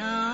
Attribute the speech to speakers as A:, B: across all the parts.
A: ربنا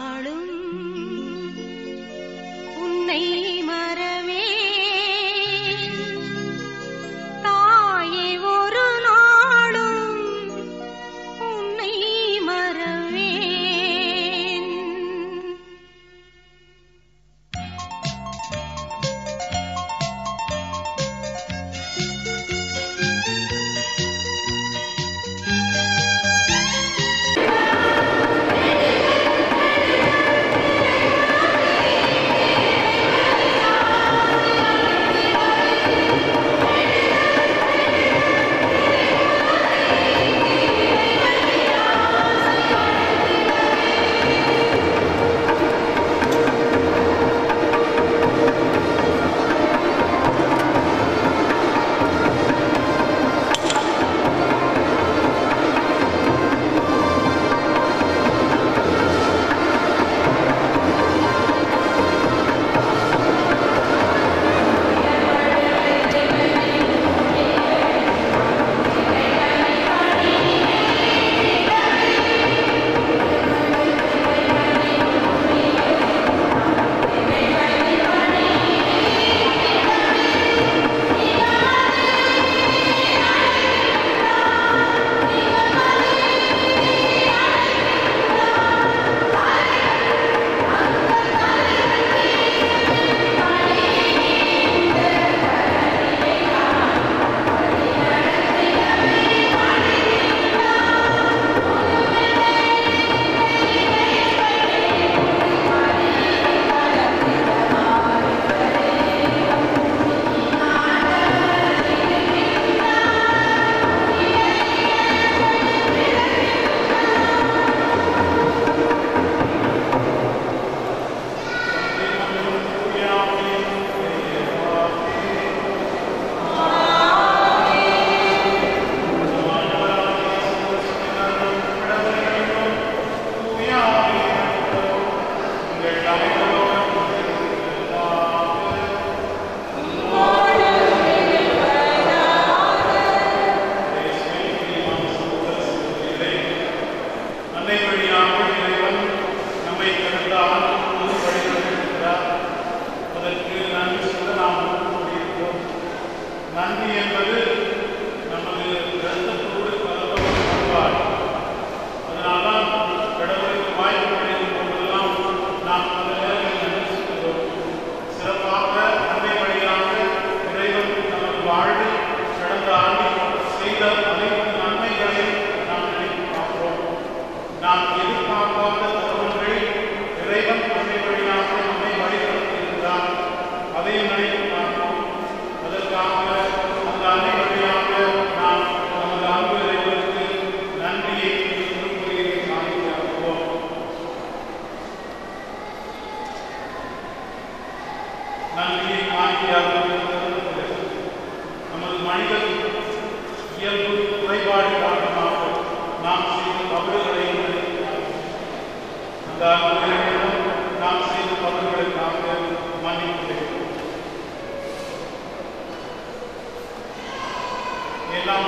A: நாம் செய்த தவறுகளுக்காக மன்னிப்பு கேட்கிறோம். எல்லாம்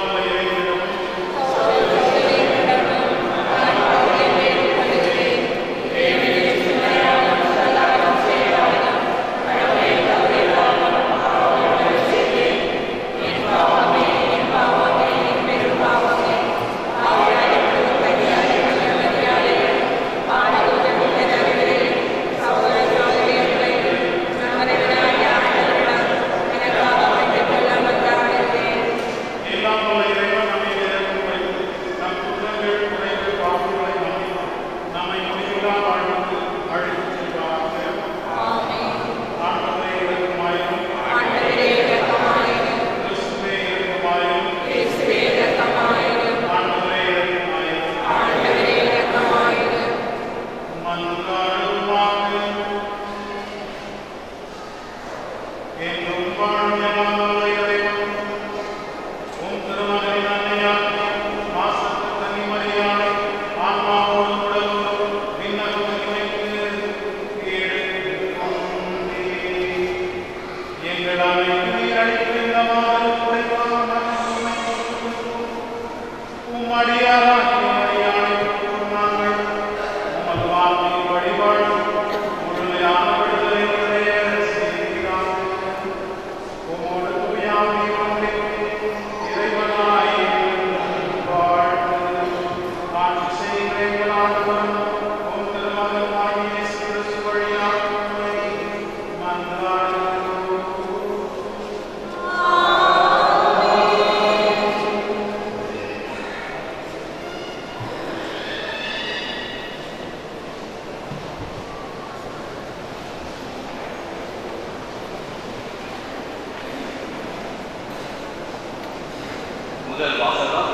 B: Wasser.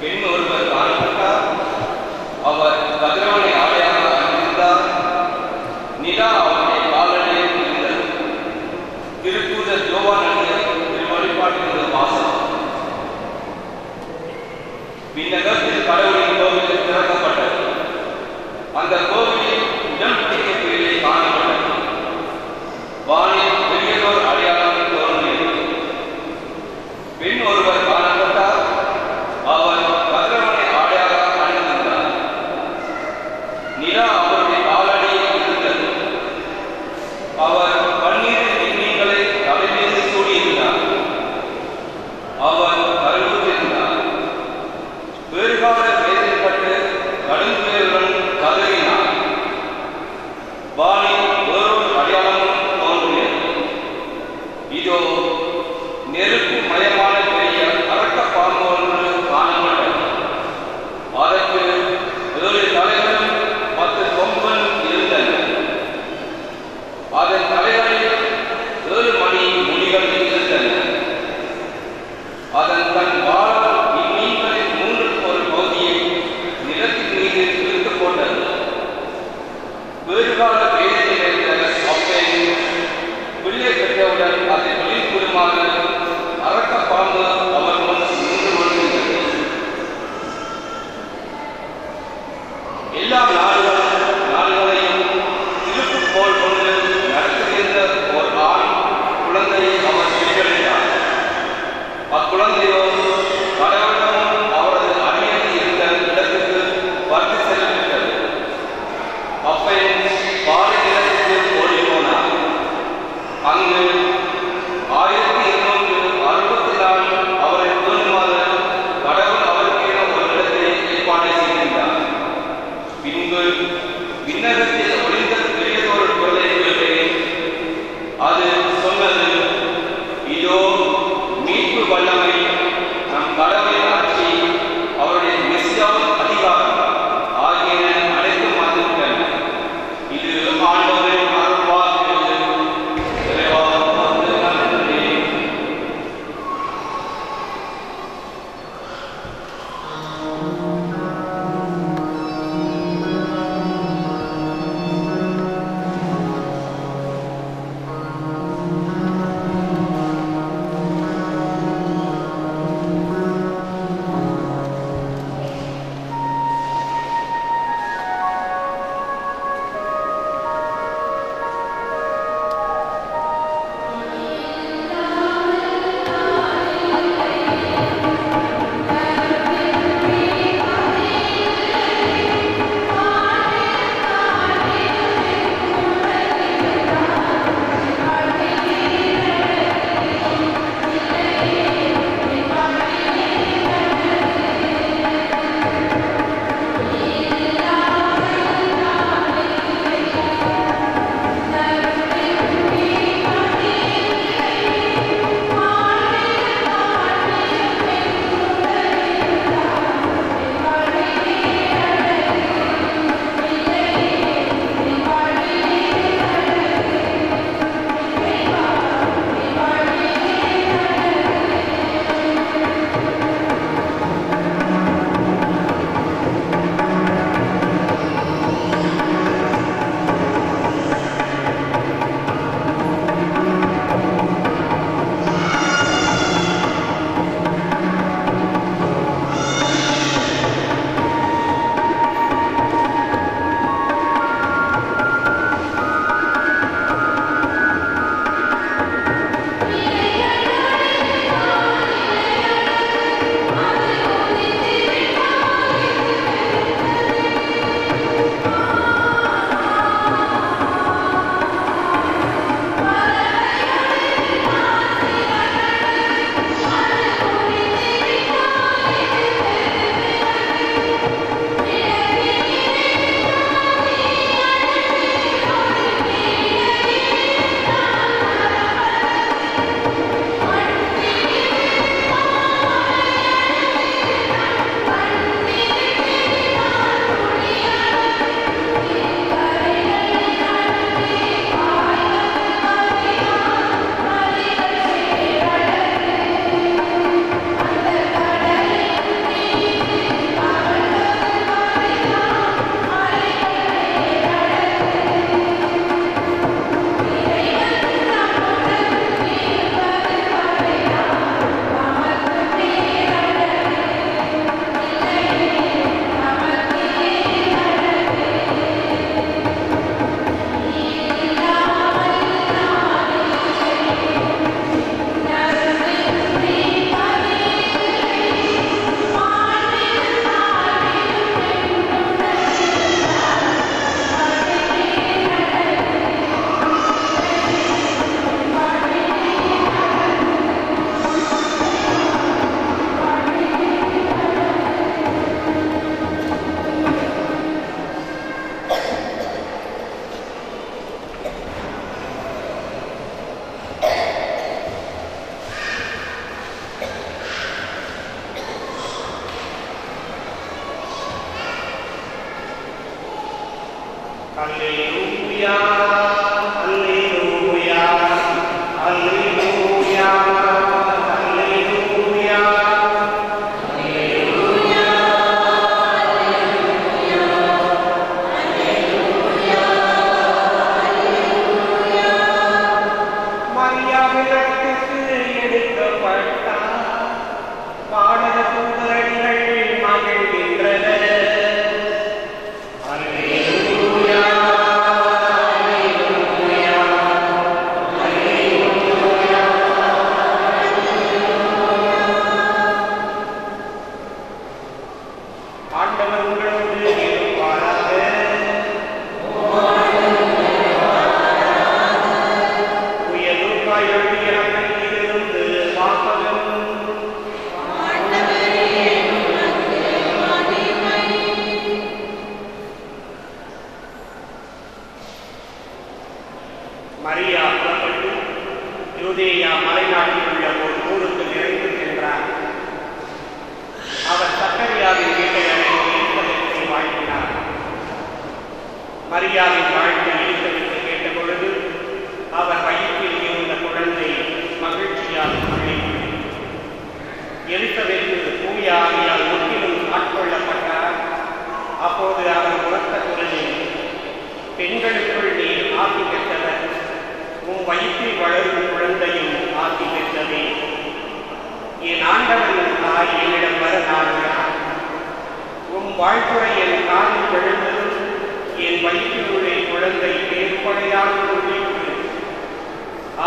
B: Gehen wir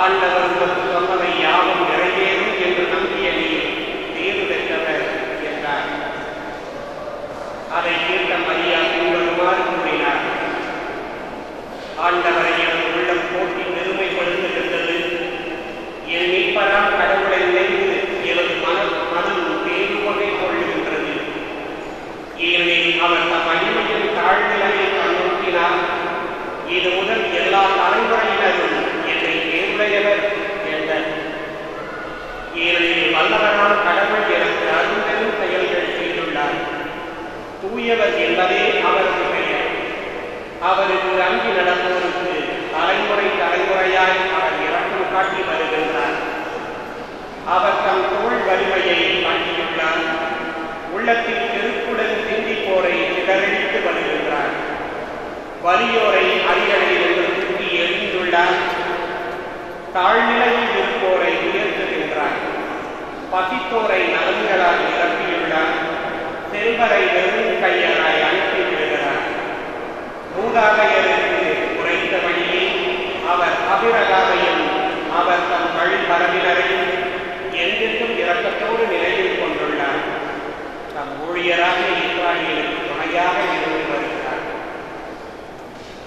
B: ஆண்டவர் உனக்கு சொன்னவை யாவும் நிறைவேறும் என்று நம்பிய நீ தேர்வு பெற்றவர் என்றார். அதை கேட்ட மரியா பின்வருமாறு கூறினார். ஆண்டவரை நல்லவனாம் கடமை எனக்கு அனைவரும் செயல்கள் செய்துள்ளார். தூயவர் என்பதே அவருக்கு பெயர். அவருக்கு அங்கி நடப்போருக்கு தலைமுறை தலைமுறையாய் அவர் இறக்கம் காட்டி வருகின்றார். அவர் தம் தோல் வலிமையை காட்டியுள்ளார். உள்ளத்தில் செருக்குடன் சிந்திப்போரை சிதறடித்து வருகின்றார். வலியோரை அரியணையில் என்று கூட்டி எழுந்துள்ளார் தாழ்நிலையில் இருப்போரை உயர்த்துகின்றார். பசித்தோரை நலன்களால் நிரப்பியுள்ளார். செல்வரை வெறும் கையனாய் அனுப்பிவிடுகிறார். மூதாதையருக்கு உரைத்த வழியை அவர் அபிரகாவையும் அவர் தன் வழி பரவினரையும் என்றென்றும் இரக்கத்தோடு நிலையில் கொண்டுள்ளார். தம் ஊழியராக இஸ்ராயலுக்கு துணையாக இருந்து வருகிறார்.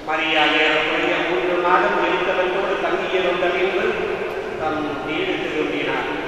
B: மரியா ஏறக்குறைய மூன்று மாதம் இருந்தவர்களோடு தங்கியிருந்த பின்பு தம் வீடு திரும்பினார்.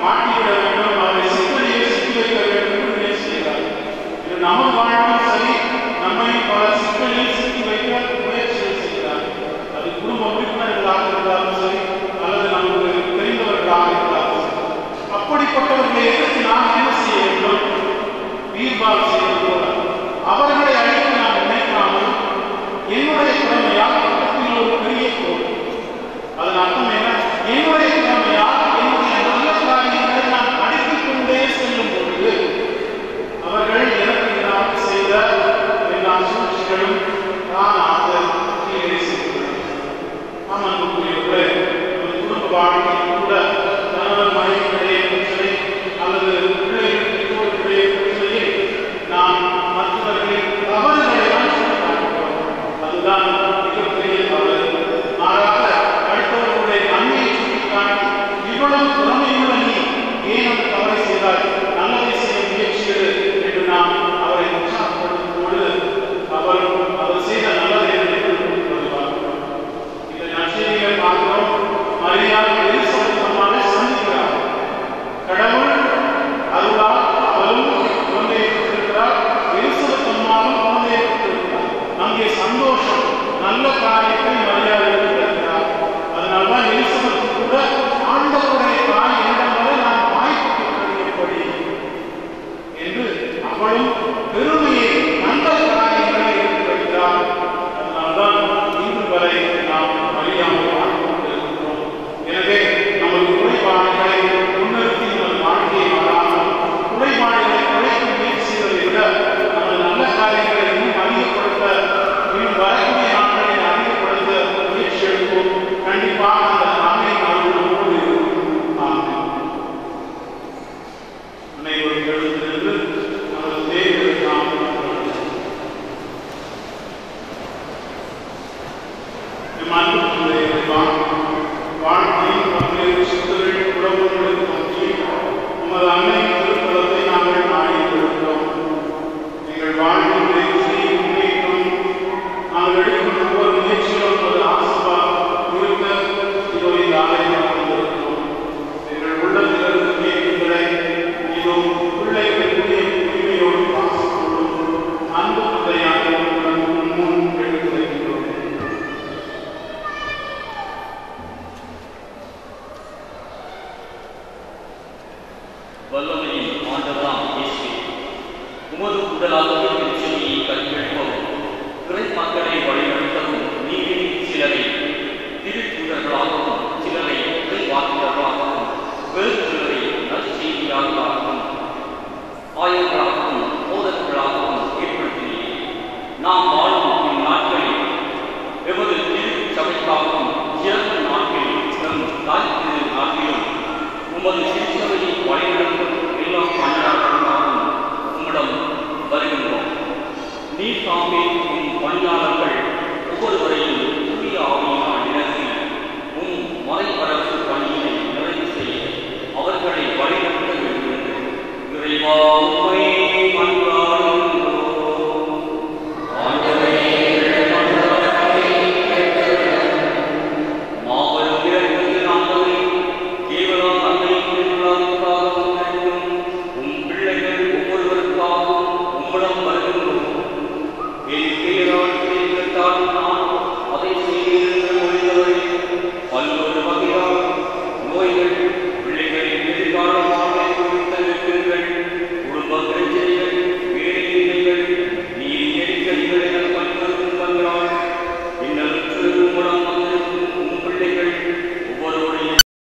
A: Magna Pacto money. உமது
C: உடலாகவும் செவியை கல்வெடுக்கவும் பிறை மக்களை வழிநடத்தவும் நீரின் சிலரை திருத்தூதர்களாகவும் சிலரை உரை வாக்கியர்களாகவும் வேறு சிலரை நற்செய்தியாளர்களாகவும் ஆயர்களாகவும் போதகர்களாகவும் ஏற்படுத்தினீர் நாம் வாழும் இந்நாட்களில் எமது திரு சபைக்காகவும் சிறந்த நாட்களில் தாய் திரு நாட்டிலும் உமது சிறுசபையை வழிநடத்த சாமேன் உன் பணியாளர்கள் ஒவ்வொருவரையும் தூய ஆவியினால் நிரப்பி உன் மறைவரசு பணியினை நிறைவு செய்ய அவர்களை வழிநடத்த வேண்டும் விரைவாக